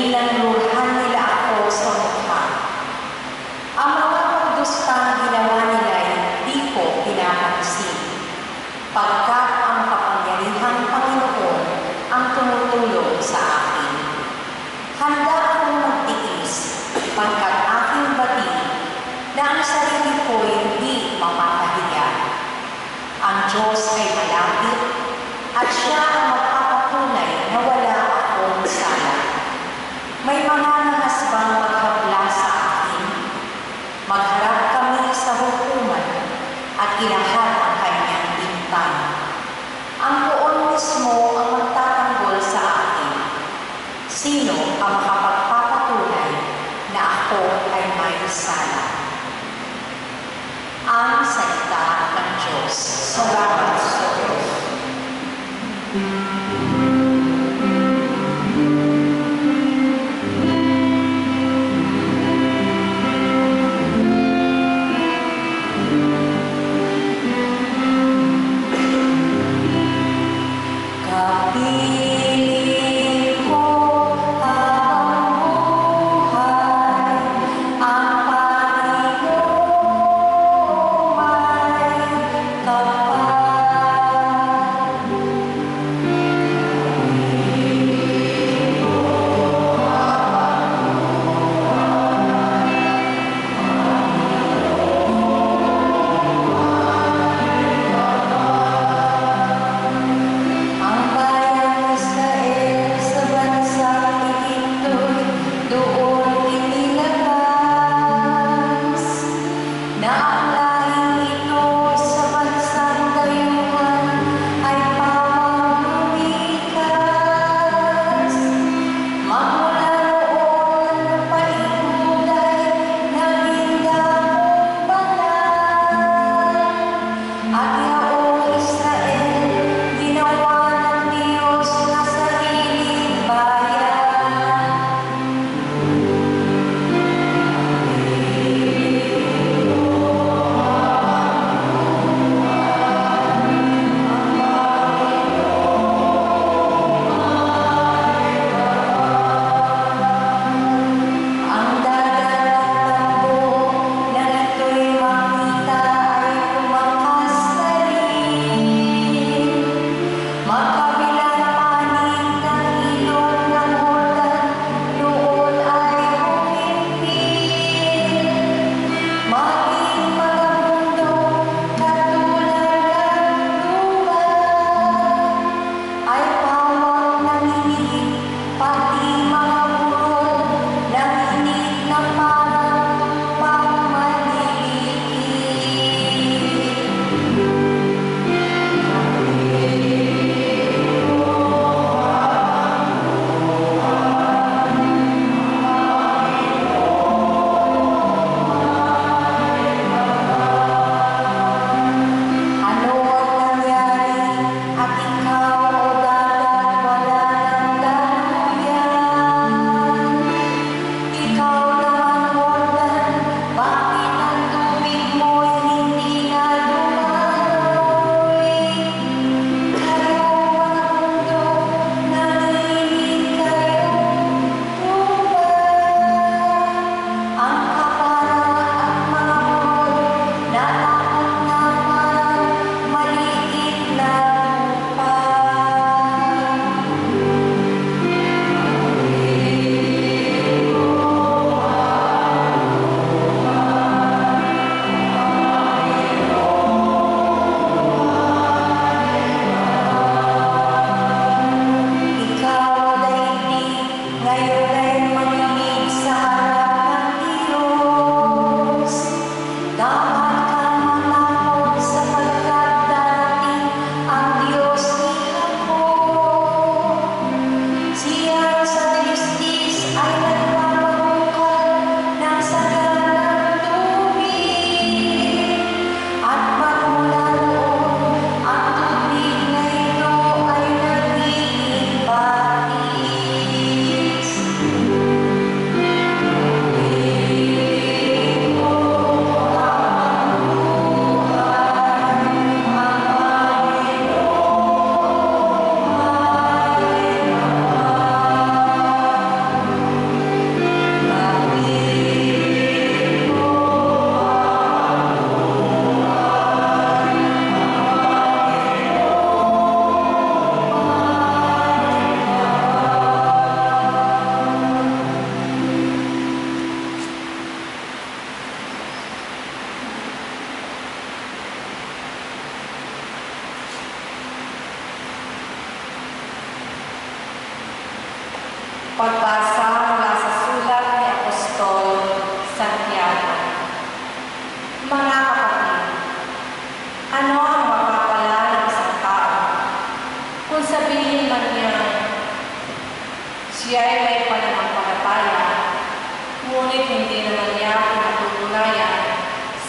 Din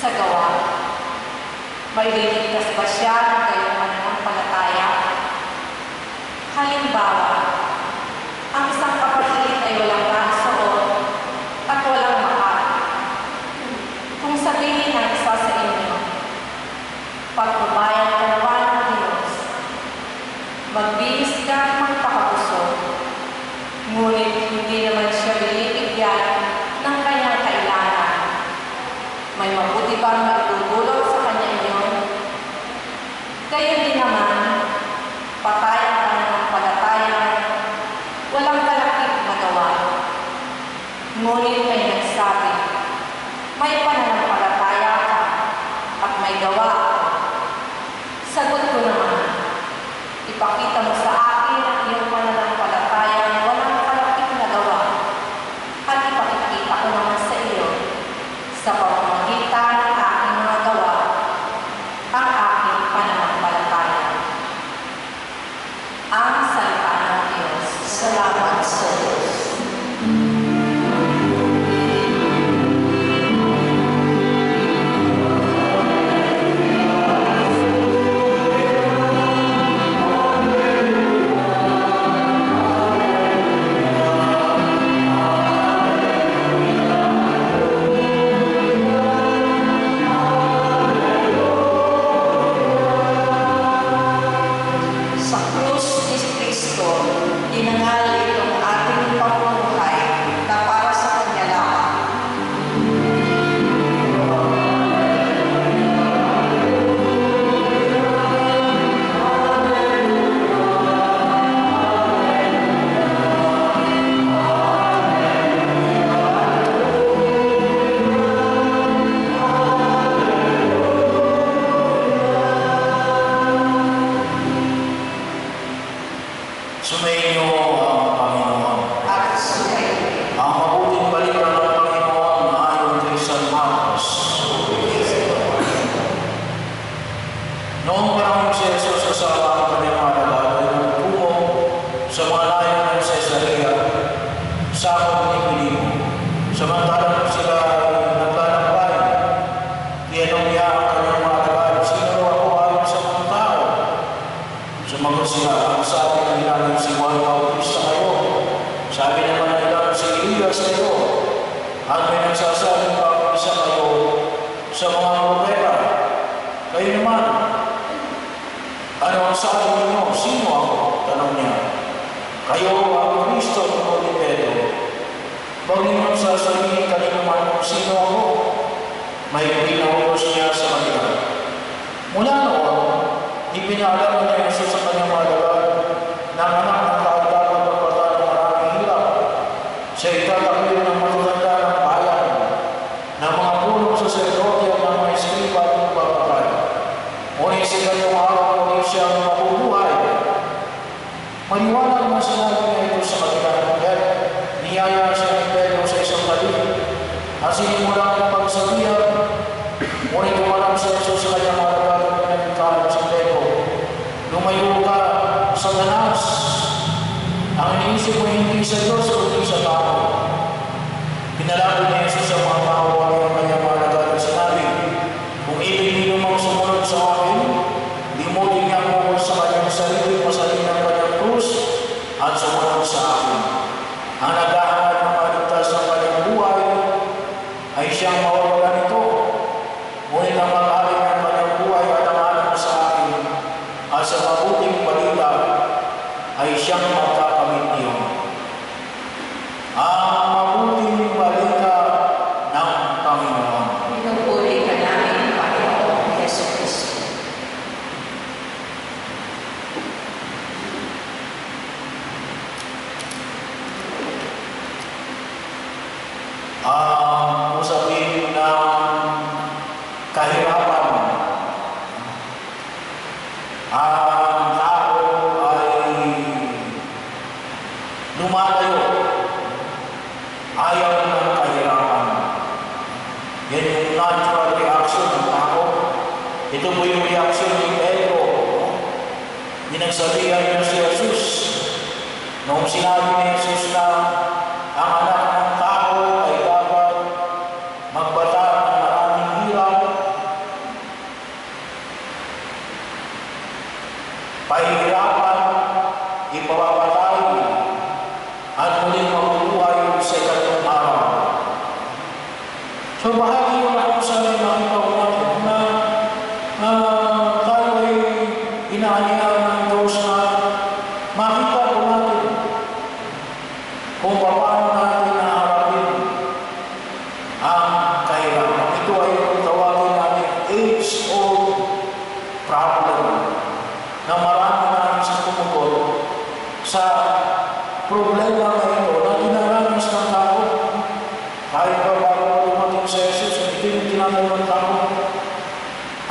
sa gawa? Maliligtas ba siya ng kayong mananampalataya? Halimbawa, ang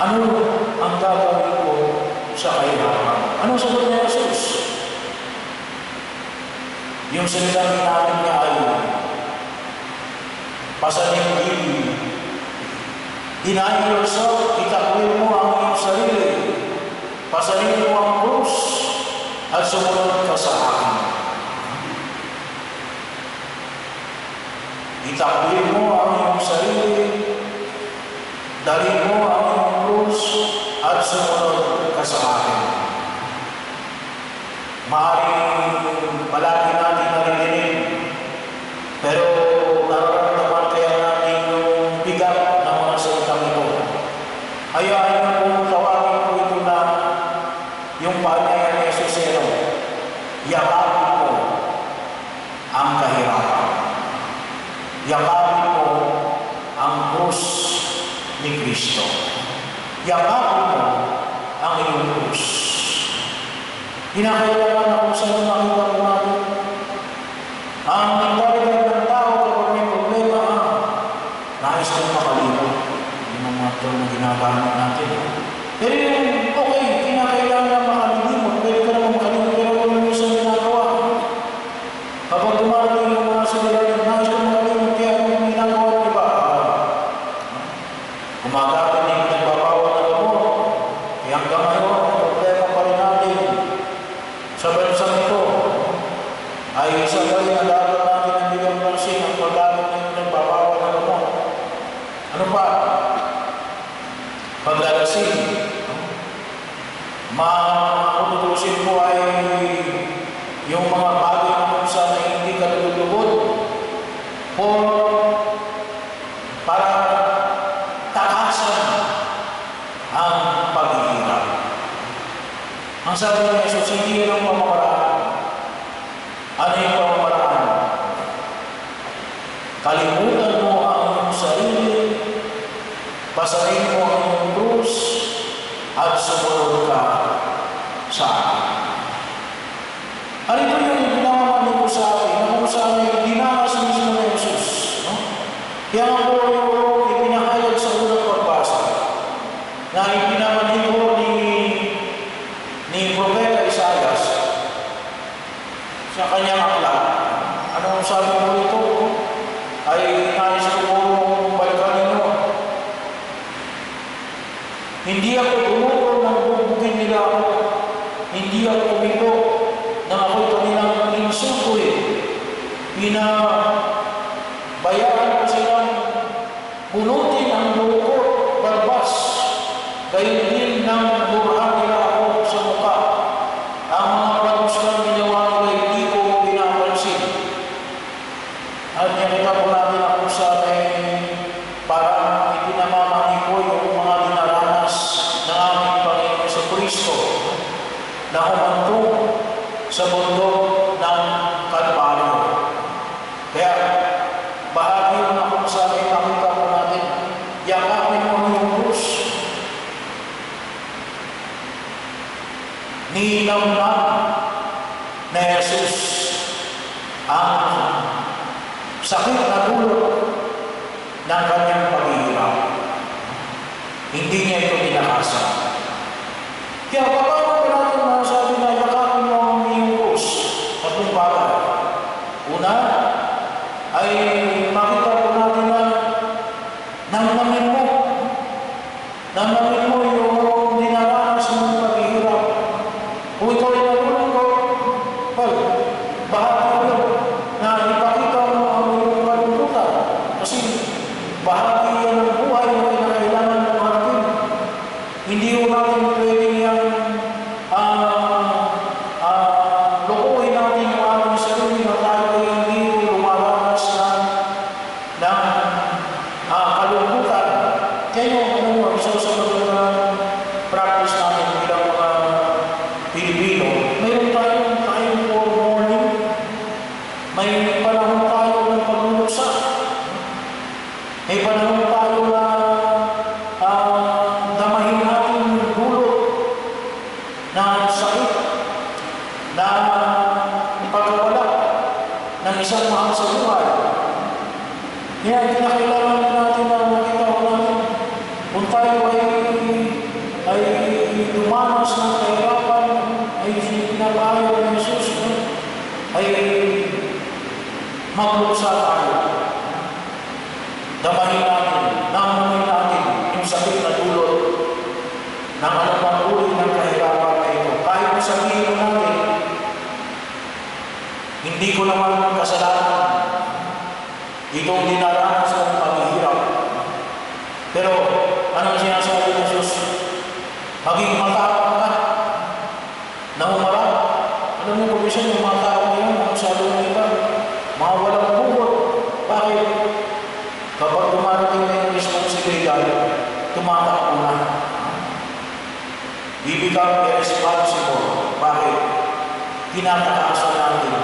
Ano ang gagawin ko sa kailangan? Anong sagot ni Jesus? Yung sinasabi natin na ay pasanin Deny yourself, itakwil mo ang iyong sarili. Pasanin mo ang krus at sumunod ka sa akin. Itakwil mo ang iyong sarili. Dali mo ang na sumunod ka sa akin. Maaaring palagi na pinabayaan ko silang bunutin ang lukot, balbas, gayon din We become irresponsible. Bakit? Tinataasan natin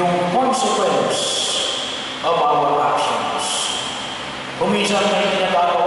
yung consequence of our actions. Kung minsan may tinatawag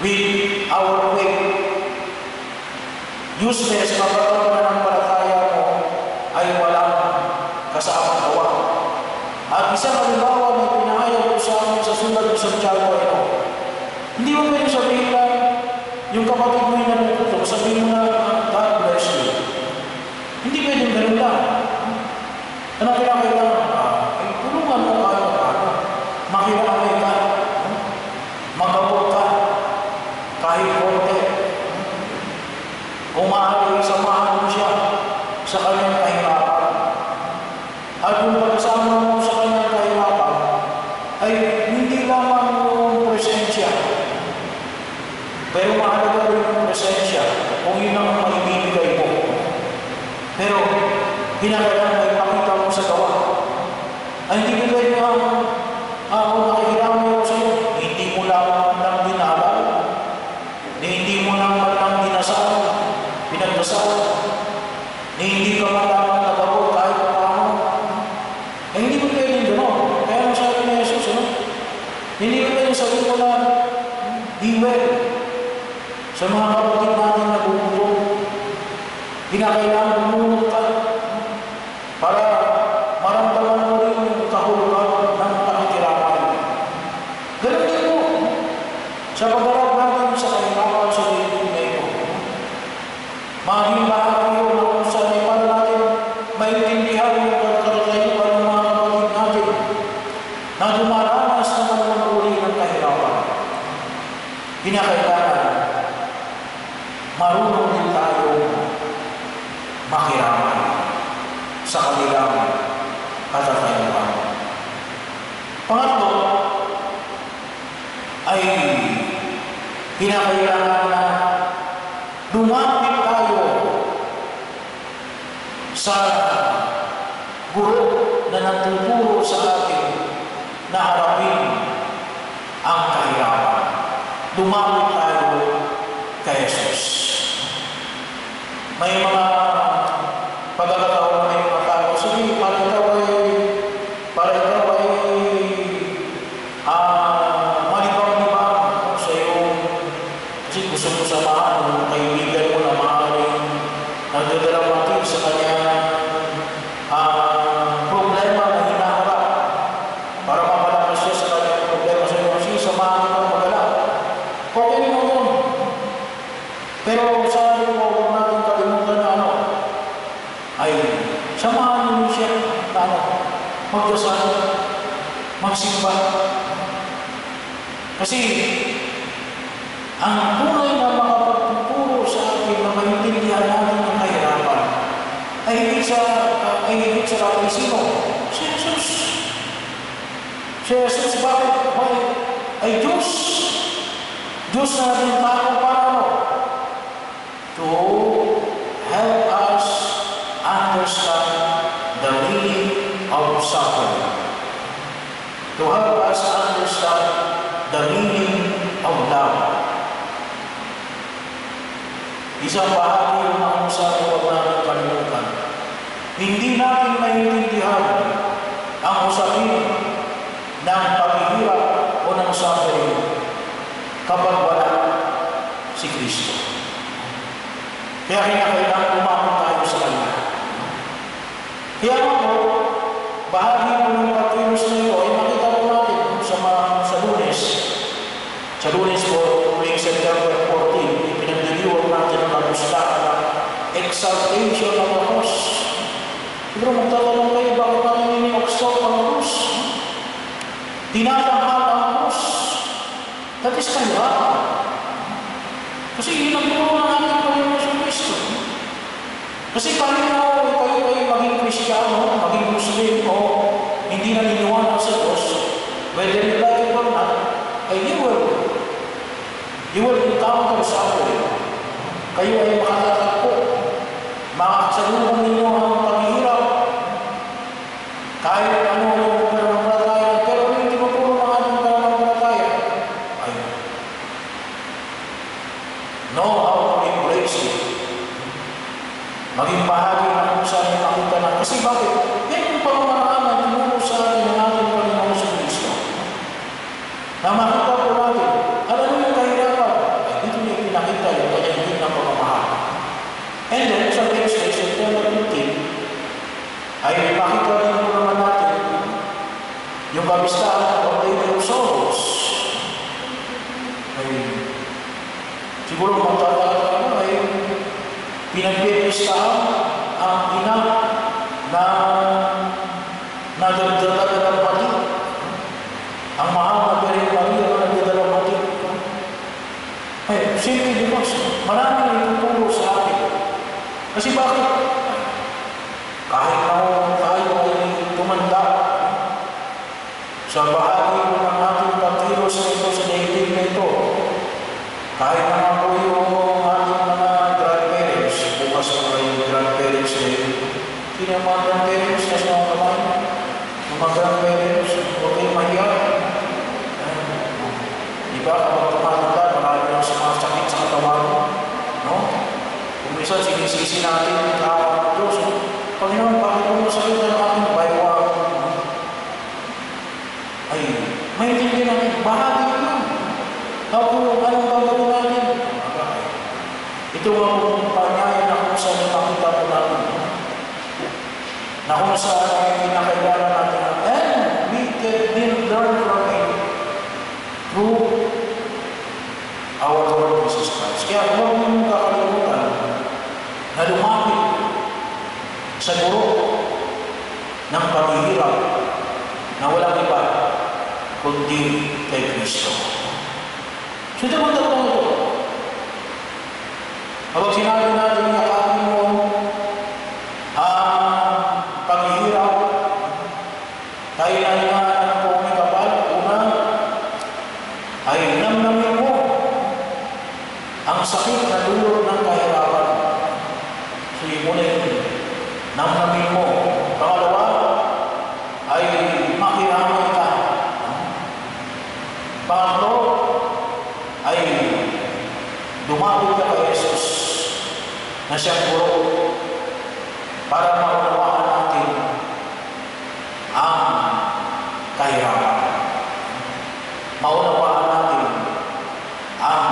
with our faith. Useless na pagkakamalataya mo ay walang kasama gawa. At isang magdasal, magsimba. Kasi ang tunay na makapagtuturo sa atin na maintindihan natin ang kahirapan ay hindi sa, uh, ay hindi sa kapisino. Si Jesus. Si Jesus, bakit? Bakit? Ay Diyos. Diyos na rin tao para ano? To Isang bahagi ng ang sa loob natin kalimutan. Hindi natin maintindihan ang usapin ng paghihirap o ng suffering kapag wala si Kristo. Kaya kinakailangan Kasi kahit na kayo ay maging Kristiyano, maging Muslim, o hindi na niniwala sa Diyos, whether you like it or not, ay you will. You will encounter suffering. Kayo ay ay dumalo na kay Jesus na siyang puro para maunawaan natin ang kahirapan. Maunawaan natin ang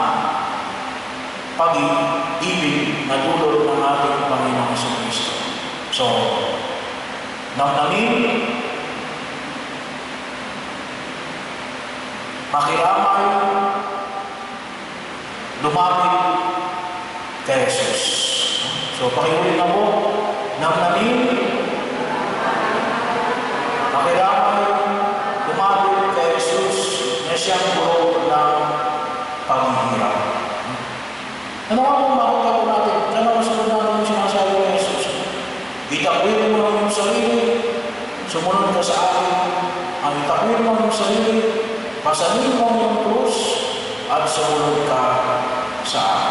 pag-ibig na dulot ng ating Panginoong Kristo. So, namnamin, makiramay, lumapit kay Jesus. So, pakiulit na po ng nabing pakiramay lumapit kay Jesus na siyang buro ng panghihirap. Ano nga kung makita po natin? Ano sa mga natin sinasabi ng Jesus? Itakwil mo ang iyong sarili, sumunod ka sa akin, ang itakwil mo ang iyong sarili, pasanin mo ang krus, at sumunod ka sa akin.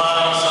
miles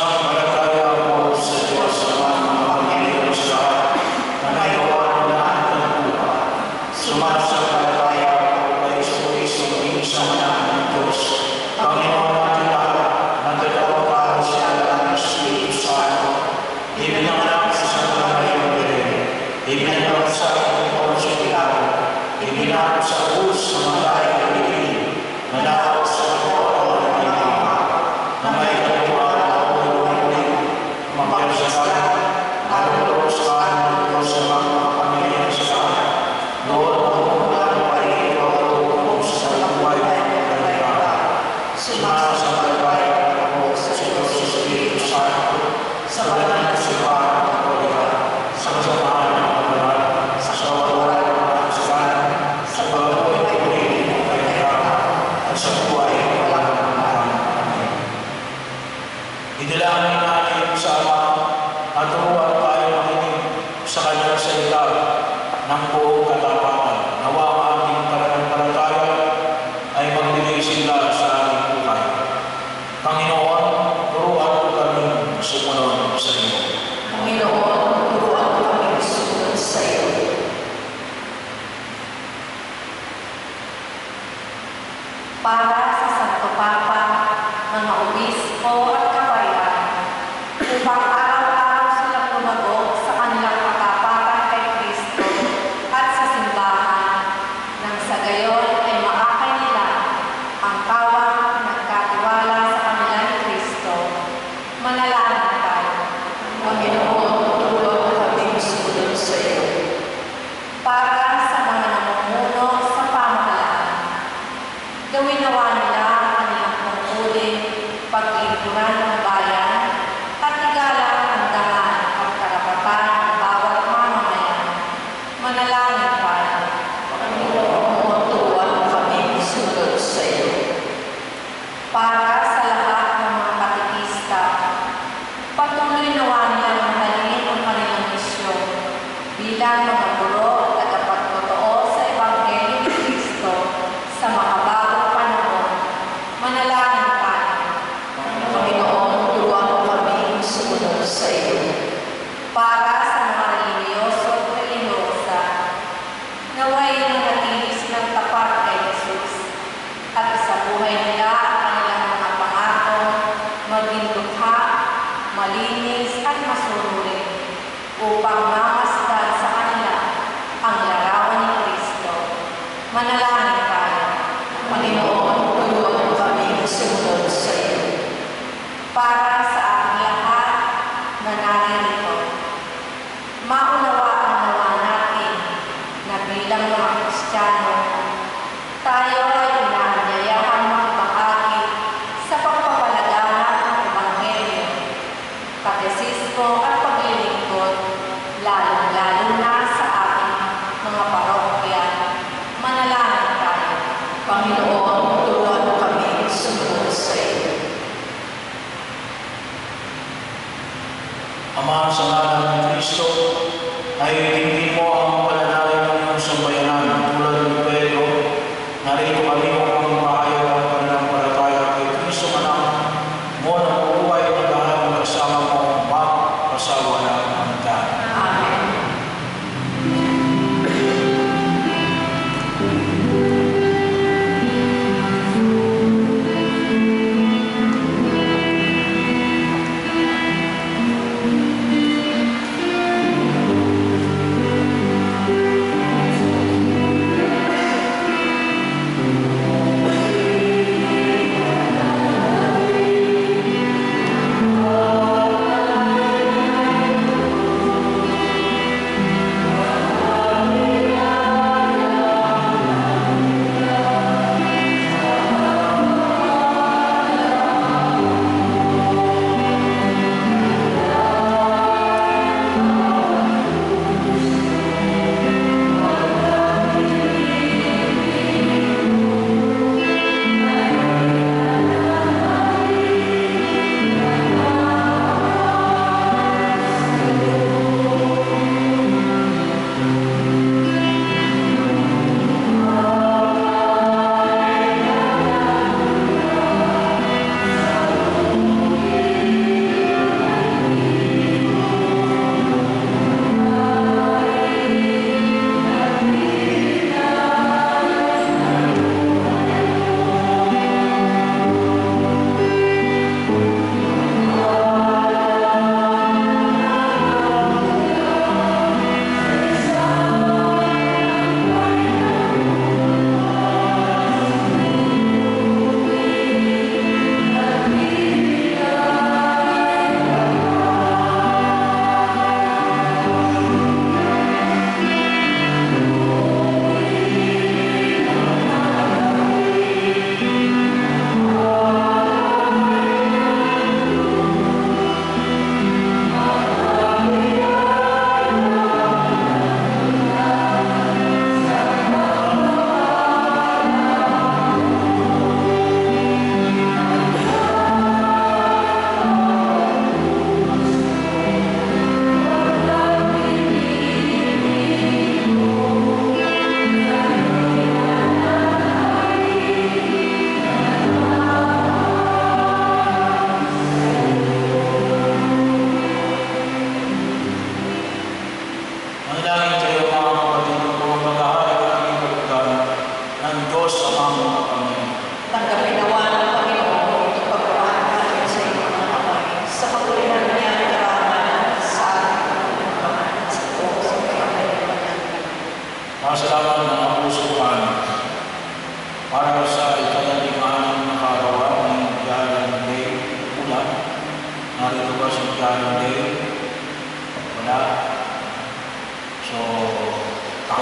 bilang mga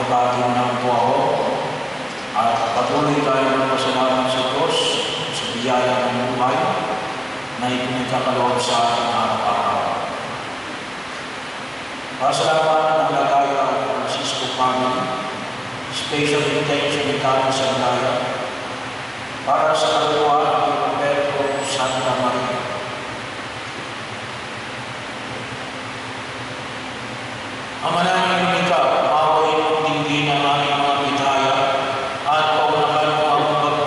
mo naman po ako. At patuloy tayo ng pasalamat sa Diyos sa biyaya ng buhay na ipinagkakaloob sa ating araw-araw. Pasalamatan ang lagaya ng Francisco family, special intention ni Tata Sandaya, para sa kaluluwa ni Roberto Santa Maria. Ang manangin ikaw, maway ng tingin ng aming mga bitaya at paunahan mo ang pag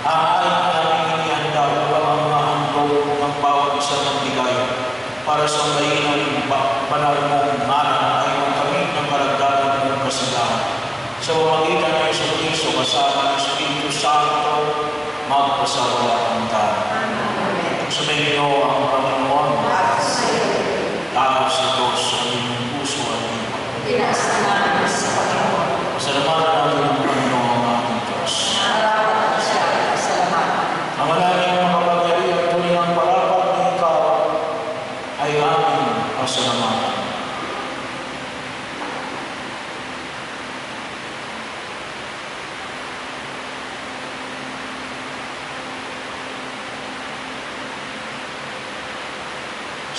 Aay namin inihanda upang ang mahandog ng bawat isa ng bigay para sa mainang banal mong ngalan ay magkamit ng karagdagan ng kasalanan. Sa pamagitan ng Yesu Cristo kasama ng Espiritu Santo, magpasawala ang tayo. Sumayin ang Panginoon, dahil sa Diyos sa inyong puso at iba. Tinaas na namin sa Panginoon. Pasalamatan natin ang Panginoon ang ating Diyos. Narapat na siya ay pasalamatan. Ang maraming makapangyarihan tuloy ng parapat na ikaw ay aming pasalamatan.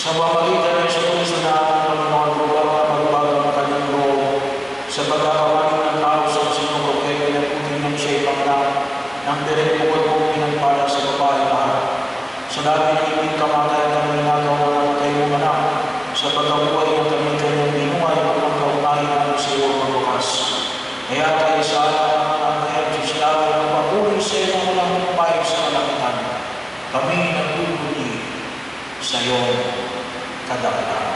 Sa pamagitan ng Cristo na ating Panginoon, lugar na magbago ng kanyang loob sa pagkakawali ng tao sa sinuko kaya ng siya ipanganak ng direct bukod mong pinagpala sa babae lahat. Sa lahat ng ibig kamatay at kanyang nagawa ng kayong anak, sa pagkabuhay ng kanyang kanyang binuhay upang kaunahin ng sa iyo ang bukas. Kaya kayo sa mga anak at Diyos namin ang papuri sa iyo ng walang humpay sa kalakitan. Kami nagbubuti sa iyo kadar.